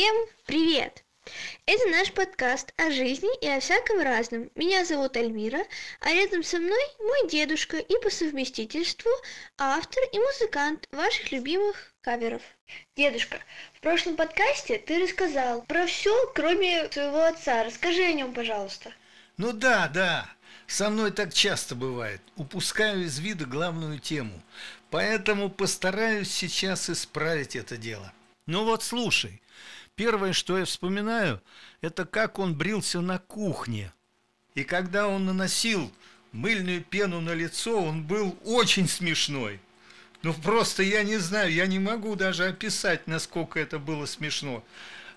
Всем привет! Это наш подкаст о жизни и о всяком разном. Меня зовут Альмира, а рядом со мной мой дедушка и по совместительству автор и музыкант ваших любимых каверов. Дедушка, в прошлом подкасте ты рассказал про все, кроме своего отца. Расскажи о нем, пожалуйста. Ну да, да. Со мной так часто бывает. Упускаю из вида главную тему. Поэтому постараюсь сейчас исправить это дело. Ну вот слушай, первое, что я вспоминаю, это как он брился на кухне. И когда он наносил мыльную пену на лицо, он был очень смешной. Ну просто я не знаю, я не могу даже описать, насколько это было смешно.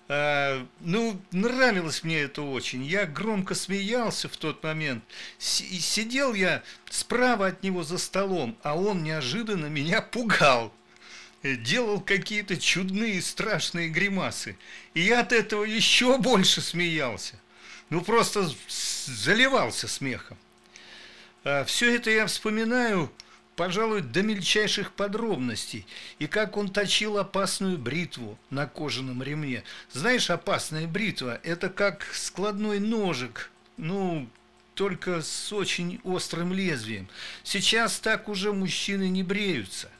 А, ну, нравилось мне это очень. Я громко смеялся в тот момент. С- сидел я справа от него за столом, а он неожиданно меня пугал делал какие-то чудные страшные гримасы. И я от этого еще больше смеялся. Ну, просто заливался смехом. А все это я вспоминаю, пожалуй, до мельчайших подробностей. И как он точил опасную бритву на кожаном ремне. Знаешь, опасная бритва – это как складной ножик, ну, только с очень острым лезвием. Сейчас так уже мужчины не бреются.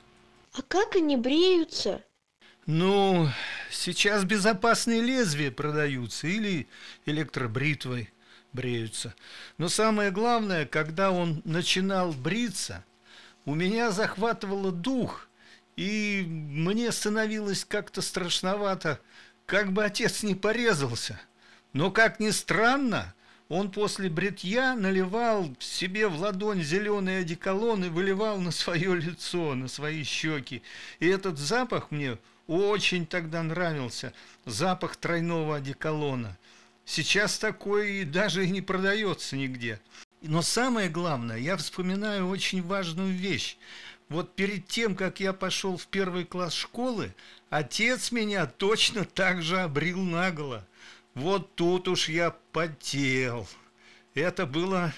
А как они бреются? Ну, сейчас безопасные лезвия продаются или электробритвой бреются. Но самое главное, когда он начинал бриться, у меня захватывало дух, и мне становилось как-то страшновато, как бы отец не порезался. Но, как ни странно, он после бритья наливал себе в ладонь зеленый одеколон и выливал на свое лицо, на свои щеки. И этот запах мне очень тогда нравился, запах тройного одеколона. Сейчас такой даже и не продается нигде. Но самое главное, я вспоминаю очень важную вещь. Вот перед тем, как я пошел в первый класс школы, отец меня точно так же обрил наголо. Вот тут уж я потел. Это было,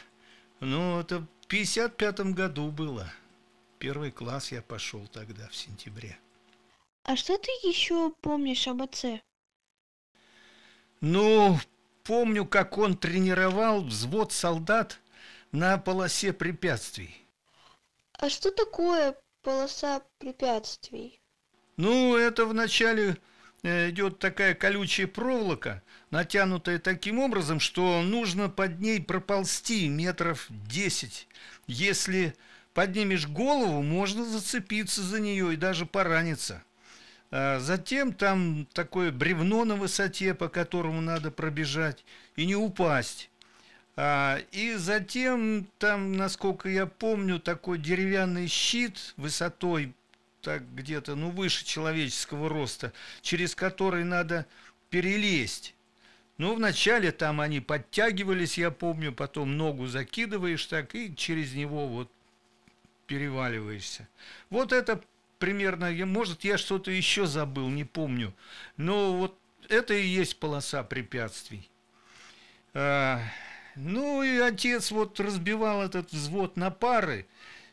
ну, это в 55 году было. Первый класс я пошел тогда, в сентябре. А что ты еще помнишь об отце? Ну, помню, как он тренировал взвод солдат на полосе препятствий. А что такое полоса препятствий? Ну, это вначале Э, идет такая колючая проволока, натянутая таким образом, что нужно под ней проползти метров 10. Если поднимешь голову, можно зацепиться за нее и даже пораниться. А затем там такое бревно на высоте, по которому надо пробежать и не упасть. А, и затем там, насколько я помню, такой деревянный щит высотой так где-то, ну, выше человеческого роста, через который надо перелезть. Ну, вначале там они подтягивались, я помню, потом ногу закидываешь так и через него вот переваливаешься. Вот это примерно, может, я что-то еще забыл, не помню. Но вот это и есть полоса препятствий. А, ну и отец вот разбивал этот взвод на пары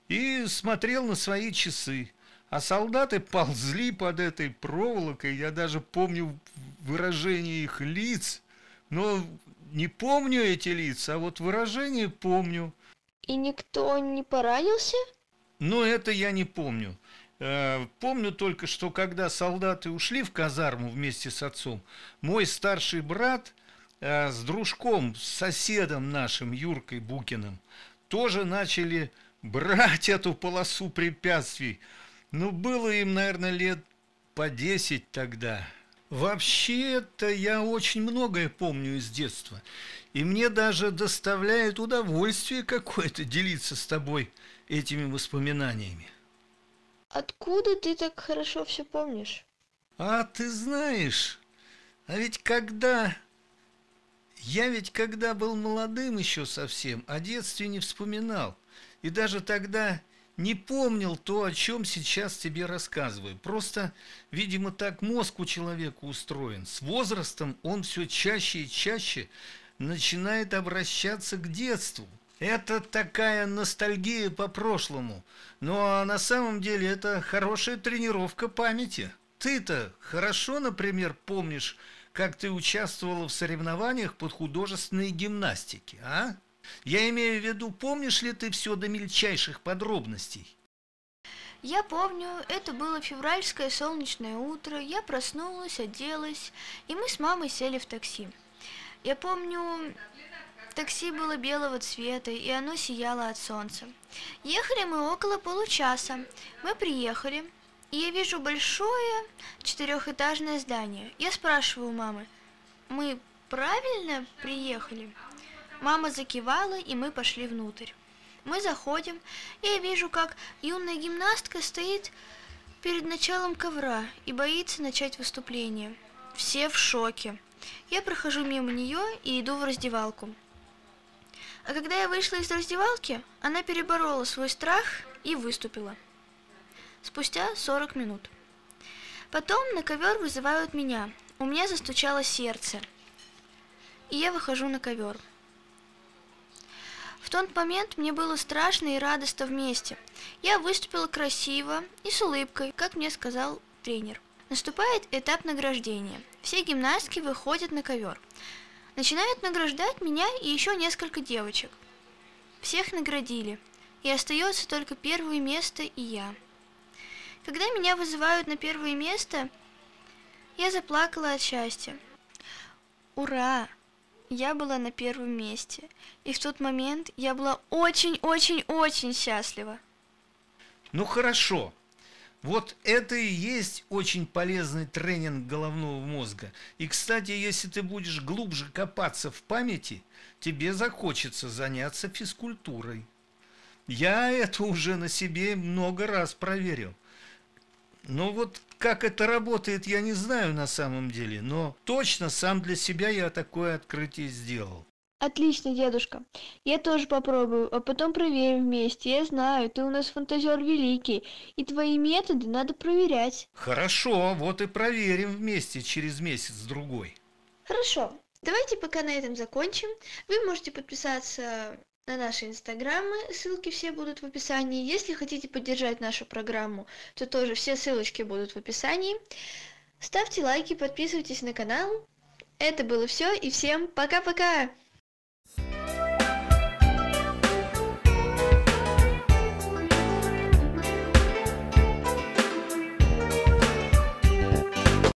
и смотрел на свои часы. А солдаты ползли под этой проволокой, я даже помню выражение их лиц, но не помню эти лица, а вот выражение помню. И никто не поранился? Но это я не помню. Э, помню только, что когда солдаты ушли в казарму вместе с отцом, мой старший брат э, с дружком, с соседом нашим, Юркой Букиным, тоже начали брать эту полосу препятствий. Ну, было им, наверное, лет по 10 тогда. Вообще-то я очень многое помню из детства. И мне даже доставляет удовольствие какое-то делиться с тобой этими воспоминаниями. Откуда ты так хорошо все помнишь? А ты знаешь, а ведь когда... Я ведь когда был молодым еще совсем, о детстве не вспоминал. И даже тогда не помнил то, о чем сейчас тебе рассказываю. Просто, видимо, так мозг у человека устроен. С возрастом он все чаще и чаще начинает обращаться к детству. Это такая ностальгия по прошлому. Но на самом деле это хорошая тренировка памяти. Ты-то хорошо, например, помнишь, как ты участвовала в соревнованиях под художественной гимнастики, а? Я имею в виду, помнишь ли ты все до мельчайших подробностей? Я помню, это было февральское солнечное утро, я проснулась, оделась, и мы с мамой сели в такси. Я помню, такси было белого цвета, и оно сияло от солнца. Ехали мы около получаса. Мы приехали, и я вижу большое четырехэтажное здание. Я спрашиваю у мамы, мы правильно приехали? Мама закивала, и мы пошли внутрь. Мы заходим, и я вижу, как юная гимнастка стоит перед началом ковра и боится начать выступление. Все в шоке. Я прохожу мимо нее и иду в раздевалку. А когда я вышла из раздевалки, она переборола свой страх и выступила. Спустя 40 минут. Потом на ковер вызывают меня. У меня застучало сердце. И я выхожу на ковер. В тот момент мне было страшно и радостно вместе. Я выступила красиво и с улыбкой, как мне сказал тренер. Наступает этап награждения. Все гимнастки выходят на ковер. Начинают награждать меня и еще несколько девочек. Всех наградили, и остается только первое место и я. Когда меня вызывают на первое место, я заплакала от счастья. Ура! Я была на первом месте, и в тот момент я была очень-очень-очень счастлива. Ну хорошо, вот это и есть очень полезный тренинг головного мозга. И, кстати, если ты будешь глубже копаться в памяти, тебе захочется заняться физкультурой. Я это уже на себе много раз проверил. Но вот как это работает, я не знаю на самом деле, но точно сам для себя я такое открытие сделал. Отлично, дедушка. Я тоже попробую, а потом проверим вместе. Я знаю, ты у нас фантазер великий, и твои методы надо проверять. Хорошо, вот и проверим вместе через месяц-другой. Хорошо. Давайте пока на этом закончим. Вы можете подписаться на наши инстаграмы, ссылки все будут в описании. Если хотите поддержать нашу программу, то тоже все ссылочки будут в описании. Ставьте лайки, подписывайтесь на канал. Это было все и всем пока-пока!